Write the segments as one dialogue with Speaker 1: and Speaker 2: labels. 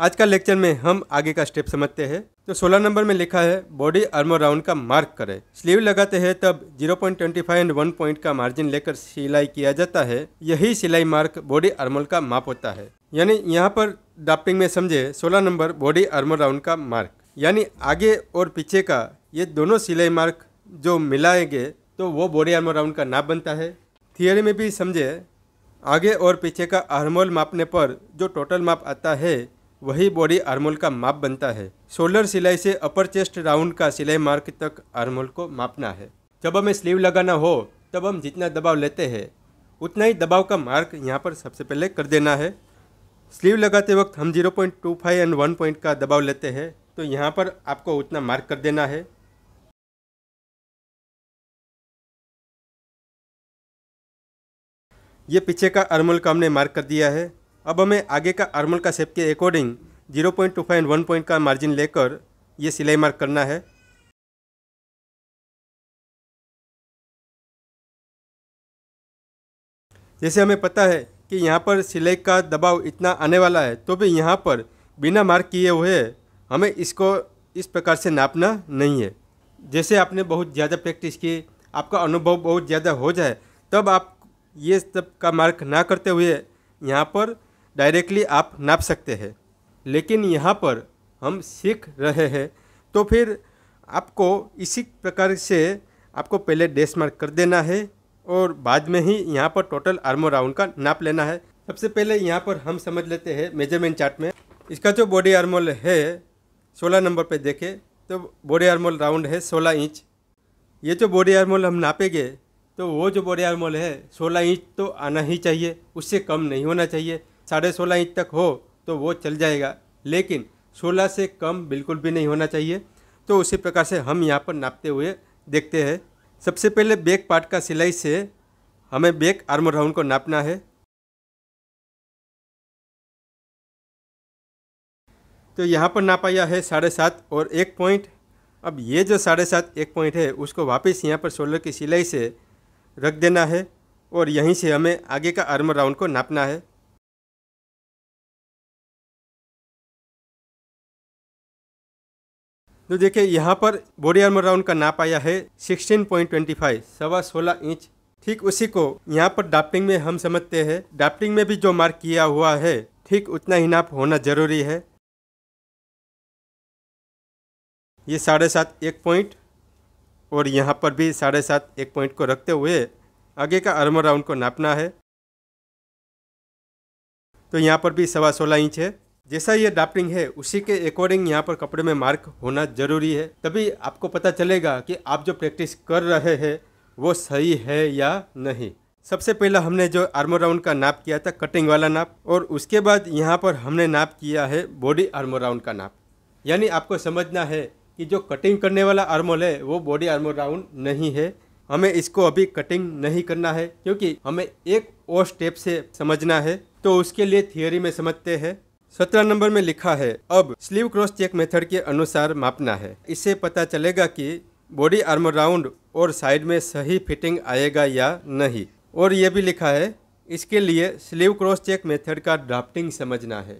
Speaker 1: आज का लेक्चर में हम आगे का स्टेप समझते हैं। तो 16 नंबर में लिखा है बॉडी आर्मर राउंड का मार्क करें। स्लीव लगाते हैं तब 0.25 एंड 1 पॉइंट का मार्जिन लेकर सिलाई किया जाता है। यही सिलाई मार्क बॉडी आर्मर का माप होता है। यानी यहाँ पर ड्राफ्टिंग में समझे 16 नंबर बॉडी आर्मर राउंड का मार्क यानी आगे और पीछे का ये दोनों सिलाई मार्क जो मिलाएँगे तो वो बॉडी आर्मर राउंड का नाप बनता है। थियरी में भी समझे, आगे और पीछे का आर्मोल मापने पर जो टोटल माप आता है वही बॉडी आर्मोल का माप बनता है। शोल्डर सिलाई से अपर चेस्ट राउंड का सिलाई मार्क तक आर्मोल को मापना है। जब हमें स्लीव लगाना हो, तब हम जितना दबाव लेते हैं, उतना ही दबाव का मार्क यहाँ पर सबसे पहले कर देना है। स्लीव लगाते वक्त हम 0.25 एंड 1 पॉइंट का दबाव लेते हैं तो यहाँ पर आपको उतना मार्क कर देना है। ये पीछे का आर्मोल का हमने मार्क कर दिया है। अब हमें आगे का आर्मल का शेप के अकॉर्डिंग 0.25 एंड 1 पॉइंट का मार्जिन लेकर ये सिलाई मार्क करना है। जैसे हमें पता है कि यहाँ पर सिलाई का दबाव इतना आने वाला है तो भी यहाँ पर बिना मार्क किए हुए हमें इसको इस प्रकार से नापना नहीं है। जैसे आपने बहुत ज़्यादा प्रैक्टिस की, आपका अनुभव बहुत ज़्यादा हो जाए, तब आप ये सब का मार्क ना करते हुए यहाँ पर डायरेक्टली आप नाप सकते हैं। लेकिन यहाँ पर हम सीख रहे हैं तो फिर आपको इसी प्रकार से आपको पहले डेस मार्क कर देना है और बाद में ही यहाँ पर टोटल आर्मो राउंड का नाप लेना है। सबसे पहले यहाँ पर हम समझ लेते हैं मेज़रमेंट चार्ट में। इसका जो बॉडी आर्मोल है 16 नंबर पे देखें तो बॉडी आर्मोल राउंड है 16 इंच ये जो बॉडी आर्मोल हम नापेंगे तो वो जो बॉडी आर्मोल है 16 इंच तो आना ही चाहिए, उससे कम नहीं होना चाहिए। साढ़े सोलह इंच तक हो तो वो चल जाएगा, लेकिन सोलह से कम बिल्कुल भी नहीं होना चाहिए। तो उसी प्रकार से हम यहाँ पर नापते हुए देखते हैं। सबसे पहले बैक पार्ट का सिलाई से हमें बैक आर्मर राउंड को नापना है। तो यहाँ पर नापा यह है साढ़े सात और एक पॉइंट। अब ये जो साढ़े सात, एक पॉइंट है, उसको वापस यहाँ पर शोल्डर की सिलाई से रख देना है और यहीं से हमें आगे का आर्मर राउंड को नापना है। तो देखिए, यहाँ पर बॉडी आर्मर राउंड का नाप आया है 16.25 सवा सोलह इंच। ठीक उसी को यहाँ पर ड्राफ्टिंग में हम समझते हैं। ड्राफ्टिंग में भी जो मार्क किया हुआ है, ठीक उतना ही नाप होना ज़रूरी है। ये साढ़े सात एक पॉइंट और यहाँ पर भी साढ़े सात एक पॉइंट को रखते हुए आगे का आर्मर राउंड को नापना है। तो यहाँ पर भी सवा सोलह इंच है। जैसा ये ड्राफ्टिंग है, उसी के अकॉर्डिंग यहाँ पर कपड़े में मार्क होना ज़रूरी है। तभी आपको पता चलेगा कि आप जो प्रैक्टिस कर रहे हैं, वो सही है या नहीं। सबसे पहला हमने जो आर्मो राउंड का नाप किया था कटिंग वाला नाप, और उसके बाद यहाँ पर हमने नाप किया है बॉडी आर्मर राउंड का नाप। यानी आपको समझना है कि जो कटिंग करने वाला आर्मोल है, वो बॉडी आर्मर राउंड नहीं है। हमें इसको अभी कटिंग नहीं करना है, क्योंकि हमें एक और स्टेप से समझना है। तो उसके लिए थियोरी में समझते हैं। सत्रह नंबर में लिखा है, अब स्लीव क्रॉस चेक मेथड के अनुसार मापना है। इससे पता चलेगा कि बॉडी आर्मर राउंड और साइड में सही फिटिंग आएगा या नहीं। और ये भी लिखा है, इसके लिए स्लीव क्रॉस चेक मेथड का ड्राफ्टिंग समझना है।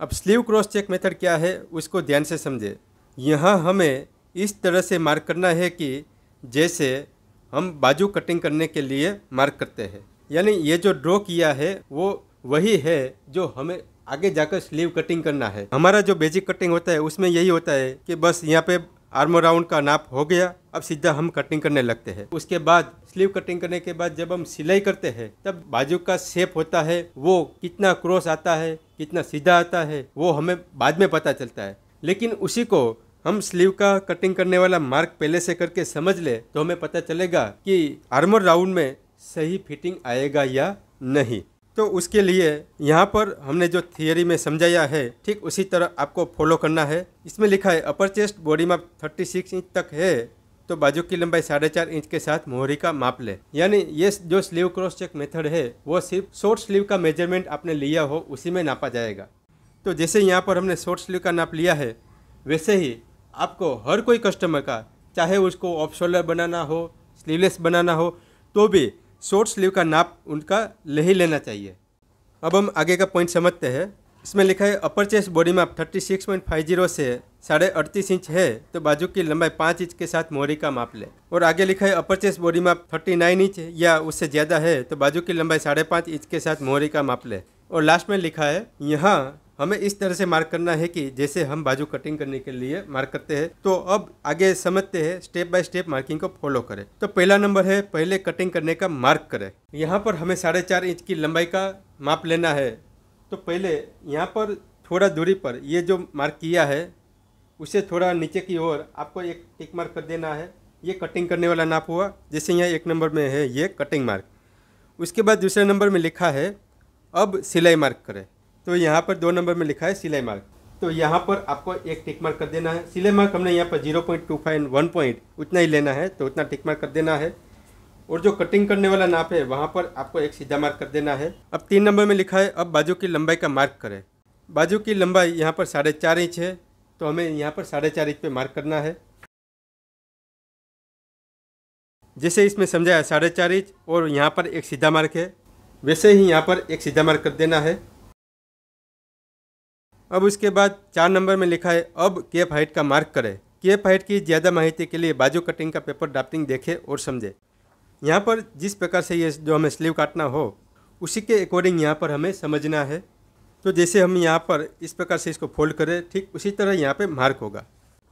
Speaker 1: अब स्लीव क्रॉस चेक मेथड क्या है, उसको ध्यान से समझे। यहाँ हमें इस तरह से मार्क करना है कि जैसे हम बाजू कटिंग करने के लिए मार्क करते हैं। यानी ये जो ड्रॉ किया है, वो वही है जो हमें आगे जाकर स्लीव कटिंग करना है। हमारा जो बेसिक कटिंग होता है, उसमें यही होता है कि बस यहाँ पे आर्मो राउंड का नाप हो गया, अब सीधा हम कटिंग करने लगते हैं। उसके बाद स्लीव कटिंग करने के बाद जब हम सिलाई करते हैं, तब बाजू का शेप होता है, वो कितना क्रॉस आता है, कितना सीधा आता है, वो हमें बाद में पता चलता है। लेकिन उसी को हम स्लीव का कटिंग करने वाला मार्क पहले से करके समझ ले तो हमें पता चलेगा कि आर्मर राउंड में सही फिटिंग आएगा या नहीं। तो उसके लिए यहाँ पर हमने जो थियोरी में समझाया है, ठीक उसी तरह आपको फॉलो करना है। इसमें लिखा है अपर चेस्ट बॉडी माप 36 इंच तक है तो बाजू की लंबाई साढ़े चार इंच के साथ मोहरी का माप ले। यानी ये जो स्लीव क्रॉस चेक मेथड है, वो सिर्फ़ शॉर्ट स्लीव का मेज़रमेंट आपने लिया हो, उसी में नापा जाएगा। तो जैसे यहाँ पर हमने शॉर्ट स्लीव का नाप लिया है, वैसे ही आपको हर कोई कस्टमर का, चाहे उसको ऑफ़ शोल्डर बनाना हो स्लीवलेस बनाना हो तो भी शॉर्ट स्लीव का नाप उनका ले ही लेना चाहिए। अब हम आगे का पॉइंट समझते हैं। इसमें लिखा है अपर चेस्ट बॉडी माप 36.50 से साढ़े अड़तीस इंच है तो बाजू की लंबाई पाँच इंच के साथ मोहरी का माप ले। और आगे लिखा है अपर चेस्ट बॉडी माप 39 इंच या उससे ज़्यादा है तो बाजू की लंबाई साढ़े पाँच इंच के साथ मोहरी का माप ले। और लास्ट में लिखा है, यहाँ हमें इस तरह से मार्क करना है कि जैसे हम बाजू कटिंग करने के लिए मार्क करते हैं तो अब आगे समझते हैं स्टेप बाय स्टेप मार्किंग को फॉलो करें। तो पहला नंबर है, पहले कटिंग करने का मार्क करें। यहाँ पर हमें साढ़े चार इंच की लंबाई का माप लेना है। तो पहले यहाँ पर थोड़ा दूरी पर ये जो मार्क किया है, उसे थोड़ा नीचे की ओर आपको एक टिक मार्क कर देना है। ये कटिंग करने वाला नाप हुआ, जैसे यहाँ एक नंबर में है ये कटिंग मार्क उसके बाद दूसरे नंबर में लिखा है, अब सिलाई मार्क करें। तो यहाँ पर दो नंबर में लिखा है सिलाई मार्क। तो यहाँ पर आपको एक टिक मार्क कर देना है। सिलाई मार्क हमने यहाँ पर zero point two five one point उतना ही लेना है तो उतना टिक मार्क कर देना है। और जो कटिंग करने वाला नाप है, वहाँ पर आपको एक सीधा मार्क कर देना है। अब तीन नंबर में लिखा है, अब बाजू की लंबाई का मार्क करें। बाजू की लंबाई यहाँ पर साढ़े चार इंच है तो हमें यहाँ पर साढ़े चार इंच पे मार्क करना है। जैसे इसमें समझाया, साढ़े चार इंच और यहाँ पर एक सीधा मार्क है। वैसे ही यहाँ पर एक सीधा मार्क कर देना है। अब उसके बाद चार नंबर में लिखा है, अब केप हाइट का मार्क करें। केप हाइट की ज़्यादा माहिती के लिए बाजू कटिंग का पेपर ड्राफ्टिंग देखें और समझे। यहाँ पर जिस प्रकार से ये जो हमें स्लीव काटना हो, उसी के अकॉर्डिंग यहाँ पर हमें समझना है। तो जैसे हम यहाँ पर इस प्रकार से इसको फोल्ड करें, ठीक उसी तरह यहाँ पे मार्क होगा।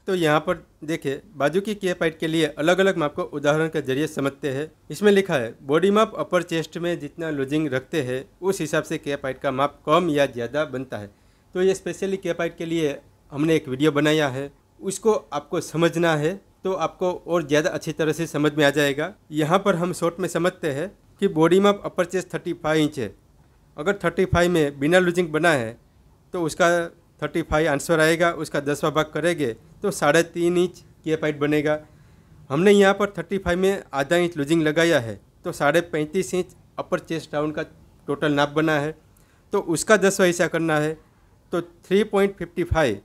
Speaker 1: तो यहाँ पर देखिए, बाजू की केप हाइट के लिए अलग अलग माप को उदाहरण के ज़रिए समझते हैं। इसमें लिखा है, बॉडी माप अपर चेस्ट में जितना लूजिंग रखते हैं, उस हिसाब से केप हाइट का माप कम या ज़्यादा बनता है। तो ये स्पेशली केप हाइट के लिए हमने एक वीडियो बनाया है। उसको आपको समझना है तो आपको और ज़्यादा अच्छी तरह से समझ में आ जाएगा। यहाँ पर हम शॉर्ट में समझते हैं कि बॉडी माप upper chest thirty five inch है। अगर थर्टी फाइव में बिना लूजिंग बना है तो उसका थर्टी फाइव आंसर आएगा, उसका दसवा भाग करेंगे तो साढ़े तीन इंच की पाइट बनेगा। हमने यहाँ पर थर्टी फाइव में आधा इंच लूजिंग लगाया है तो साढ़े पैंतीस इंच अपर चेस्ट डाउन का टोटल नाप बना है। तो उसका दसवा हिस्सा करना है तो थ्री पॉइंट फिफ्टी फाइव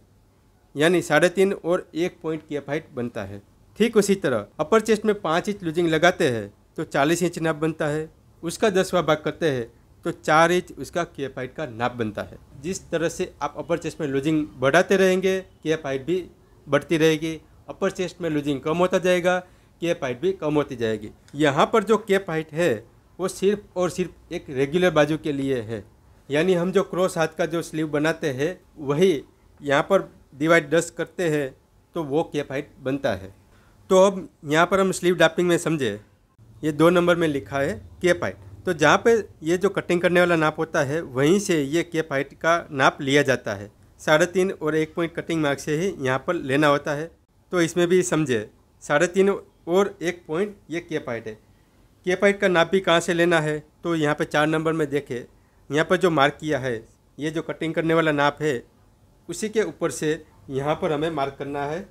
Speaker 1: यानी साढ़े तीन और एक पॉइंट की हाइट बनता है। ठीक उसी तरह अपर चेस्ट में पाँच इंच लूजिंग लगाते हैं तो चालीस इंच नाप बनता है। उसका दसवा भाग करते हैं तो चार इंच उसका केप हाइट का नाप बनता है। जिस तरह से आप अपर चेस्ट में लूजिंग बढ़ाते रहेंगे केप हाइट भी बढ़ती रहेगी। अपर चेस्ट में लूजिंग कम होता जाएगा केप हाइट भी कम होती जाएगी। यहाँ पर जो केप हाइट है, वो सिर्फ़ और सिर्फ़ एक रेगुलर बाजू के लिए है। यानी हम जो क्रॉस हाथ का जो स्लीव बनाते हैं, वही यहाँ पर डिवाइड दस करते हैं तो वो केप हाइट बनता है। तो अब यहाँ पर हम स्लीव डापिंग में समझे। ये दो नंबर में लिखा है केप हाइट तो जहाँ पे ये जो कटिंग करने वाला नाप होता है, वहीं से ये केप हाइट का नाप लिया जाता है। साढ़े तीन और एक पॉइंट कटिंग मार्क से ही यहाँ पर लेना होता है। तो इसमें भी समझे, साढ़े तीन और एक पॉइंट ये केप हाइट है। केप हाइट का नाप भी कहाँ से लेना है तो यहाँ पे चार नंबर में देखे। यहाँ पर जो मार्क किया है, ये जो कटिंग करने वाला नाप है, उसी के ऊपर से यहाँ पर हमें मार्क करना है।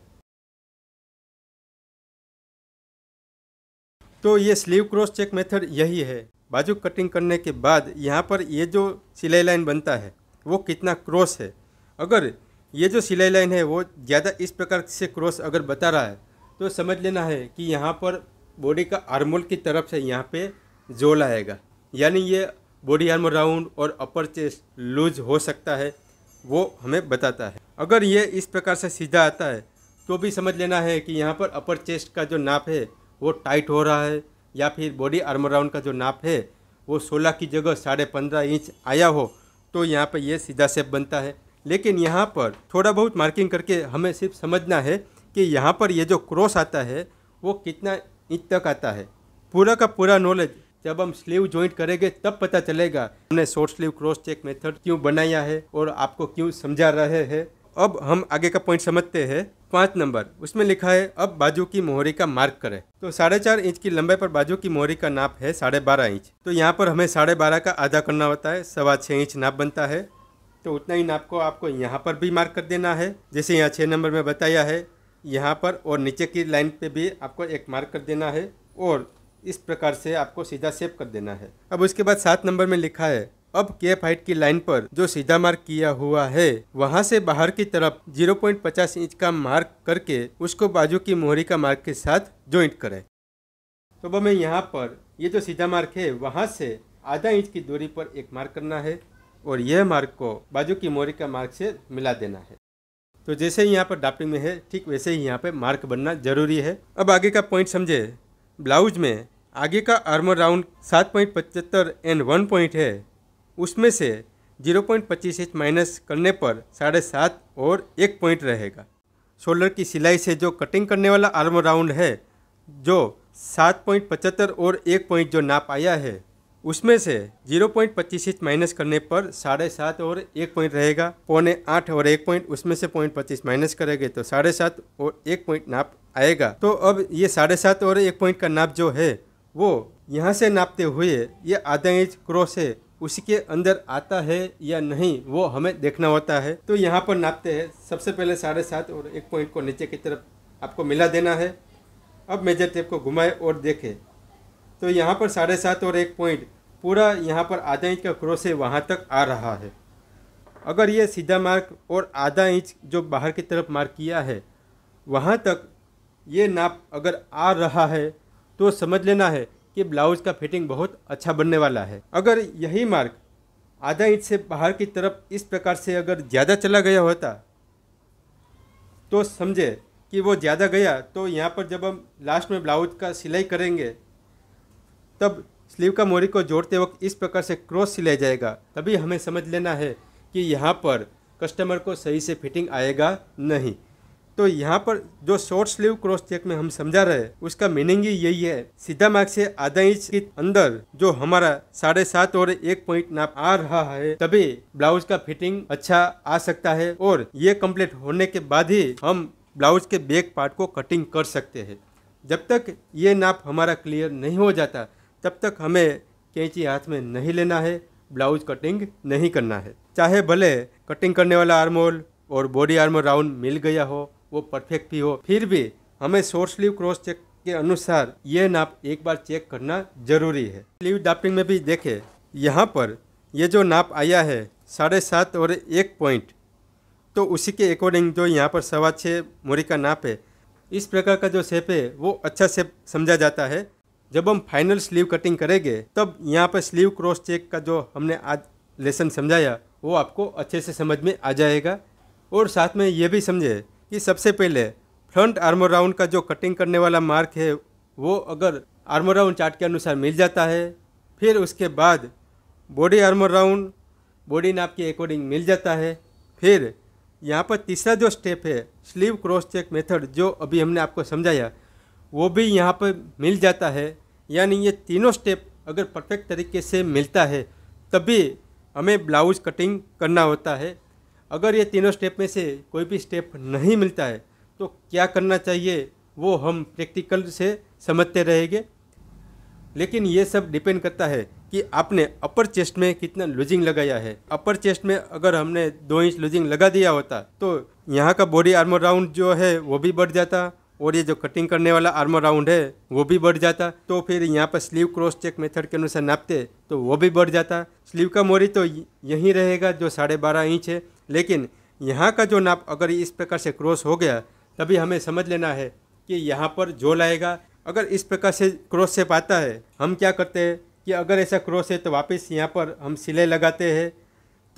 Speaker 1: तो ये स्लीव क्रॉस चेक मेथड यही है। बाजू कटिंग करने के बाद यहाँ पर ये जो सिलाई लाइन बनता है, वो कितना क्रॉस है? अगर ये जो सिलाई लाइन है, वो ज़्यादा इस प्रकार से क्रॉस अगर बता रहा है तो समझ लेना है कि यहाँ पर बॉडी का आर्मोल की तरफ़ से यहाँ पे जोल आएगा। यानी ये बॉडी आर्मर राउंड और अपर चेस्ट लूज हो सकता है, वो हमें बताता है। अगर ये इस प्रकार से सीधा आता है तो भी समझ लेना है कि यहाँ पर अपर चेस्ट का जो नाप है, वो टाइट हो रहा है, या फिर बॉडी आर्मर राउंड का जो नाप है, वो सोलह की जगह साढ़े पंद्रह इंच आया हो तो यहाँ पर ये सीधा सेप बनता है। लेकिन यहाँ पर थोड़ा बहुत मार्किंग करके हमें सिर्फ़ समझना है कि यहाँ पर ये जो क्रॉस आता है, वो कितना इंच तक आता है। पूरा का पूरा नॉलेज जब हम स्लीव ज्वाइंट करेंगे, तब पता चलेगा हमने short sleeve cross check method क्यों बनाया है और आपको क्यों समझा रहे हैं। अब हम आगे का पॉइंट समझते हैं। पाँच नंबर, उसमें लिखा है, अब बाजू की मोहरी का मार्क करें। तो साढ़े चार इंच की लंबाई पर बाजू की मोहरी का नाप है साढ़े बारह इंच। तो यहाँ पर हमें साढ़े बारह का आधा करना होता है, सवा छः इंच नाप बनता है। तो उतना ही नाप को आपको यहाँ पर भी मार्क कर देना है। जैसे यहाँ छः नंबर में बताया है, यहाँ पर और नीचे की लाइन पे भी आपको एक मार्क कर देना है। और इस प्रकार से आपको सीधा सेप कर देना है। अब उसके बाद सात नंबर में लिखा है, अब केप हाइट की लाइन पर जो सीधा मार्क किया हुआ है, वहाँ से बाहर की तरफ़ 0.50 इंच का मार्क करके उसको बाजू की मोहरी का मार्क के साथ ज्वाइंट करें। तो अब हमें यहाँ पर ये जो सीधा मार्क है, वहाँ से आधा इंच की दूरी पर एक मार्क करना है और यह मार्क को बाजू की मोहरी का मार्क से मिला देना है। तो जैसे यहाँ पर ड्राफ्टिंग में है, ठीक वैसे ही यहाँ पर मार्क बनना ज़रूरी है। अब आगे का पॉइंट समझे। ब्लाउज में आगे का आर्मर राउंड सात पॉइंट पचहत्तर एंड वन पॉइंट है। उसमें से ज़ीरो पॉइंट पच्चीस इंच माइनस करने पर साढ़े सात और एक पॉइंट रहेगा। शोल्डर की सिलाई से जो कटिंग करने वाला आर्मर राउंड है, जो सात पॉइंट पचहत्तर और एक पॉइंट जो नाप आया है उसमें से ज़ीरो पॉइंट पच्चीस माइनस करने पर साढ़े सात और एक पॉइंट रहेगा, पौने आठ और एक पॉइंट उसमें से पॉइंट पच्चीस माइनस करेंगे तो साढ़े सात और एक पॉइंट नाप आएगा। तो अब ये साढ़े सात और एक पॉइंट का नाप जो है, वो यहाँ से नापते हुए ये आधा इंच क्रॉस है उसी के अंदर आता है या नहीं, वो हमें देखना होता है। तो यहाँ पर नापते हैं, सबसे पहले साढ़े सात और एक पॉइंट को नीचे की तरफ़ आपको मिला देना है। अब मेजर टेप को घुमाए और देखें। तो यहाँ पर साढ़े सात और एक पॉइंट पूरा यहाँ पर आधा इंच का क्रॉस है, वहाँ तक आ रहा है। अगर ये सीधा मार्क और आधा इंच जो बाहर की तरफ़ मार्क किया है, वहाँ तक ये नाप अगर आ रहा है तो समझ लेना है कि ब्लाउज का फिटिंग बहुत अच्छा बनने वाला है। अगर यही मार्क आधा इंच से बाहर की तरफ़ इस प्रकार से अगर ज़्यादा चला गया होता तो समझे कि वो ज़्यादा गया तो यहाँ पर जब हम लास्ट में ब्लाउज का सिलाई करेंगे तब स्लीव का मोरी को जोड़ते वक्त इस प्रकार से क्रॉस सिलाई जाएगा। तभी हमें समझ लेना है कि यहाँ पर कस्टमर को सही से फिटिंग आएगा नहीं। तो यहाँ पर जो शॉर्ट स्लीव क्रॉस चेक में हम समझा रहे हैं, उसका मीनिंग ही यही है। सीधा मार्ग से आधा इंच के अंदर जो हमारा साढ़े सात और एक पॉइंट नाप आ रहा है, तभी ब्लाउज का फिटिंग अच्छा आ सकता है और ये कंप्लीट होने के बाद ही हम ब्लाउज के बैक पार्ट को कटिंग कर सकते हैं। जब तक ये नाप हमारा क्लियर नहीं हो जाता तब तक हमें कैंची हाथ में नहीं लेना है, ब्लाउज कटिंग नहीं करना है। चाहे भले कटिंग करने वाला आर्मोल और बॉडी आर्मोल राउंड मिल गया हो, वो परफेक्ट भी हो, फिर भी हमें शॉर्ट स्लीव क्रॉस चेक के अनुसार ये नाप एक बार चेक करना ज़रूरी है। स्लीव डाफ्टिंग में भी देखे, यहाँ पर ये जो नाप आया है, साढ़े सात और एक पॉइंट तो उसी के अकॉर्डिंग जो यहाँ पर सवा छः मोरी का नाप है, इस प्रकार का जो शेप है, वो अच्छा शेप समझा जाता है। जब हम फाइनल स्लीव कटिंग करेंगे, तब यहाँ पर स्लीव क्रॉस चेक का जो हमने आज लेसन समझाया, वो आपको अच्छे से समझ में आ जाएगा। और साथ में ये भी समझे कि सबसे पहले फ्रंट आर्मर राउंड का जो कटिंग करने वाला मार्क है, वो अगर आर्मर राउंड चार्ट के अनुसार मिल जाता है, फिर उसके बाद बॉडी आर्मर राउंड बॉडी नाप के अकॉर्डिंग मिल जाता है। फिर यहाँ पर तीसरा जो स्टेप है स्लीव क्रॉस चेक मेथड जो अभी हमने आपको समझाया वो भी यहाँ पर मिल जाता है। यानी ये तीनों स्टेप अगर परफेक्ट तरीके से मिलता है, तभी हमें ब्लाउज कटिंग करना होता है। अगर ये तीनों स्टेप में से कोई भी स्टेप नहीं मिलता है तो क्या करना चाहिए, वो हम प्रैक्टिकल से समझते रहेंगे। लेकिन ये सब डिपेंड करता है कि आपने अपर चेस्ट में कितना लूजिंग लगाया है। अपर चेस्ट में अगर हमने दो इंच लूजिंग लगा दिया होता तो यहाँ का बॉडी आर्मर राउंड जो है, वो भी बढ़ जाता। और ये जो कटिंग करने वाला आर्मर राउंड है, वो भी बढ़ जाता। तो फिर यहाँ पर स्लीव क्रॉस चेक मेथड के अनुसार नापते तो वो भी बढ़ जाता। स्लीव का मोरी तो यहीं रहेगा जो साढ़े बारह इंच है। लेकिन यहाँ का जो नाप, अगर इस प्रकार से क्रॉस हो गया, तभी हमें समझ लेना है कि यहाँ पर जोल आएगा अगर इस प्रकार से क्रॉस शेप आता है, हम क्या करते हैं कि अगर ऐसा क्रॉस है तो वापस यहाँ पर हम सिलाई लगाते हैं।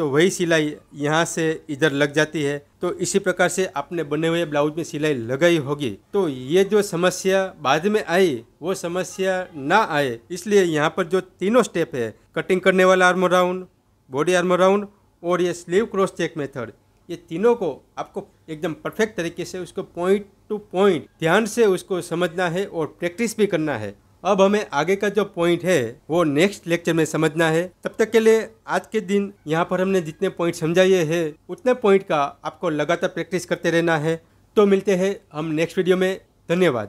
Speaker 1: तो वही सिलाई यहाँ से इधर लग जाती है। तो इसी प्रकार से आपने बने हुए ब्लाउज में सिलाई लगाई होगी। तो ये जो समस्या बाद में आई, वो समस्या ना आए, इसलिए यहाँ पर जो तीनों स्टेप है कटिंग करने वाला armhole round body armhole round और ये स्लीव क्रॉस चेक मेथड ये तीनों को आपको एकदम परफेक्ट तरीके से उसको पॉइंट टू पॉइंट ध्यान से उसको समझना है और प्रैक्टिस भी करना है। अब हमें आगे का जो पॉइंट है, वो नेक्स्ट लेक्चर में समझना है। तब तक के लिए आज के दिन यहाँ पर हमने जितने पॉइंट समझाए हैं, उतने पॉइंट का आपको लगातार प्रैक्टिस करते रहना है। तो मिलते हैं हम नेक्स्ट वीडियो में। धन्यवाद।